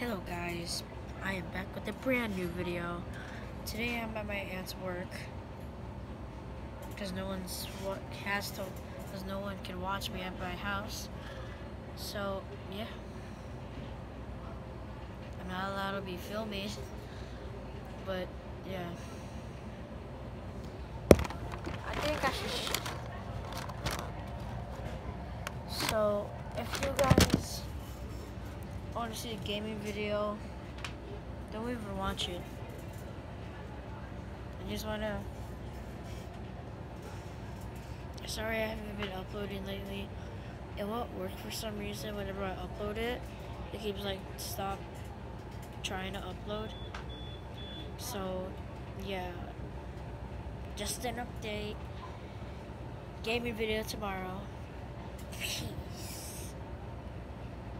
Hello guys, I am back with a brand new video. Today I'm at my aunt's work because no one's what has to because no one can watch me at my house. So yeah, I'm not allowed to be filming, but yeah. I think I should. So if you guys want to see a gaming video, don't even watch it. I just want to. Sorry, I haven't been uploading lately. It won't work for some reason whenever I upload it. It keeps like stop trying to upload. So, yeah. Just an update. Gaming video tomorrow. Peace.